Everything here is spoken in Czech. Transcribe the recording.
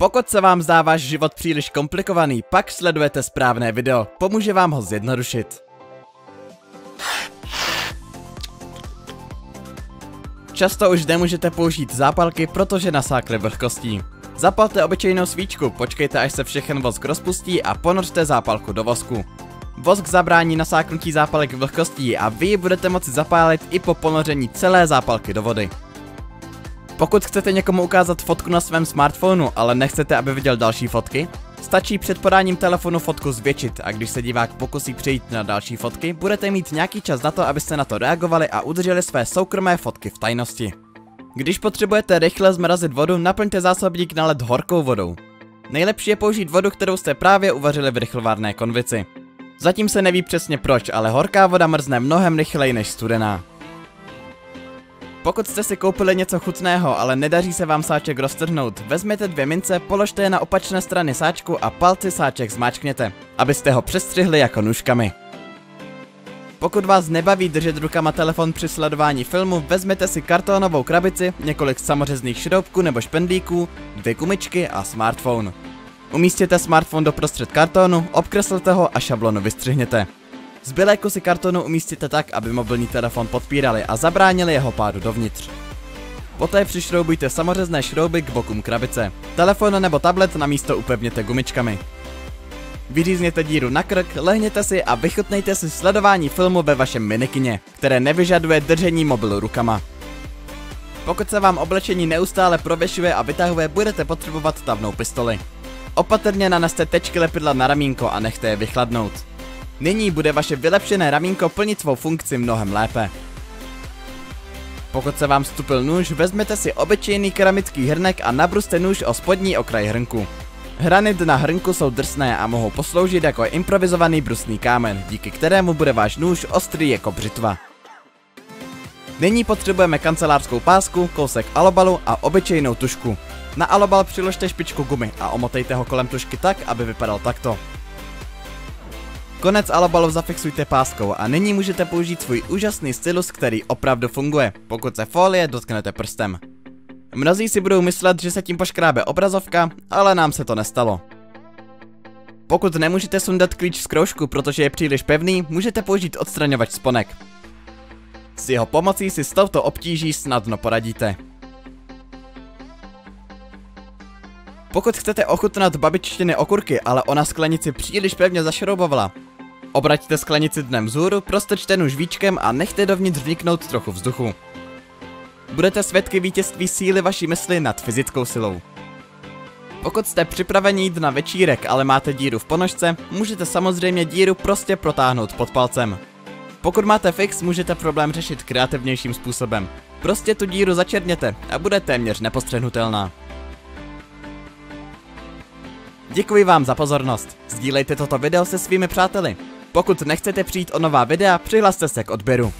Pokud se vám zdá váš život příliš komplikovaný, pak sledujete správné video, pomůže vám ho zjednodušit. Často už nemůžete použít zápalky, protože nasákly vlhkostí. Zapalte obyčejnou svíčku, počkejte až se všechen vosk rozpustí a ponořte zápalku do vosku. Vosk zabrání nasáknutí zápalek vlhkostí a vy ji budete moci zapálit i po ponoření celé zápalky do vody. Pokud chcete někomu ukázat fotku na svém smartphonu, ale nechcete, aby viděl další fotky, stačí před podáním telefonu fotku zvětšit a když se divák pokusí přejít na další fotky, budete mít nějaký čas na to, abyste na to reagovali a udrželi své soukromé fotky v tajnosti. Když potřebujete rychle zmrazit vodu, naplňte zásobník na led horkou vodou. Nejlepší je použít vodu, kterou jste právě uvařili v rychlovárné konvici. Zatím se neví přesně proč, ale horká voda mrzne mnohem rychleji než studená. Pokud jste si koupili něco chutného, ale nedaří se vám sáček roztrhnout, vezměte dvě mince, položte je na opačné strany sáčku a palci sáček zmáčkněte, abyste ho přestřihli jako nůžkami. Pokud vás nebaví držet rukama telefon při sledování filmu, vezměte si kartonovou krabici, několik samořezných šroubků nebo špendlíků, dvě gumičky a smartphone. Umístěte smartphone do prostřed kartonu, obkreslete ho a šablonu vystřihněte. Zbylé kusy kartonu umístíte tak, aby mobilní telefon podpírali a zabránili jeho pádu dovnitř. Poté přišroubujte samořezné šrouby k bokům krabice. Telefon nebo tablet na místo upevněte gumičkami. Vyřízněte díru na krk, lehněte si a vychutnejte si sledování filmu ve vašem minikině, které nevyžaduje držení mobilu rukama. Pokud se vám oblečení neustále prověšuje a vytahuje, budete potřebovat tavnou pistoli. Opatrně naneste tečky lepidla na ramínko a nechte je vychladnout. Nyní bude vaše vylepšené ramínko plnit svou funkci mnohem lépe. Pokud se vám stupil nůž, vezměte si obyčejný keramický hrnek a nabruste nůž o spodní okraj hrnku. Hrany na hrnku jsou drsné a mohou posloužit jako improvizovaný brusný kámen, díky kterému bude váš nůž ostrý jako břitva. Nyní potřebujeme kancelářskou pásku, kousek alobalu a obyčejnou tušku. Na alobal přiložte špičku gumy a omotejte ho kolem tušky tak, aby vypadal takto. Konec alobalu zafixujte páskou a nyní můžete použít svůj úžasný stylus, který opravdu funguje, pokud se folie dotknete prstem. Mnozí si budou myslet, že se tím poškrábe obrazovka, ale nám se to nestalo. Pokud nemůžete sundat klíč z kroužku, protože je příliš pevný, můžete použít odstraňovač sponek. S jeho pomocí si s touto obtíží snadno poradíte. Pokud chcete ochutnat babičtiny okurky, ale ona sklenici příliš pevně zašroubovala, obraťte sklenici dnem vzhůru, prostrčte nůž víčkem a nechte dovnitř vniknout trochu vzduchu. Budete svědky vítězství síly vaší mysli nad fyzickou silou. Pokud jste připraveni jít na večírek, ale máte díru v ponožce, můžete samozřejmě díru prostě protáhnout pod palcem. Pokud máte fix, můžete problém řešit kreativnějším způsobem. Prostě tu díru začerněte a bude téměř nepostřehnutelná. Děkuji vám za pozornost. Sdílejte toto video se svými přáteli. Pokud nechcete přijít o nová videa, přihlaste se k odběru.